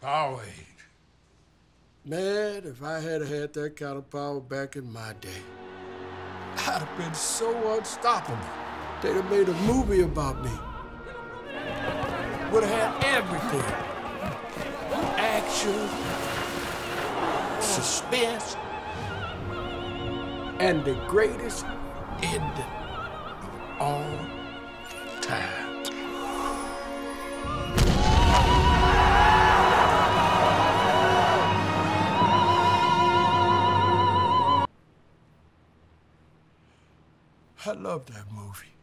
Power. Man, if I had had that kind of power back in my day, I'd have been so unstoppable. They'd have made a movie about me. Would have had everything. Action, suspense, and the greatest ending of all I love that movie.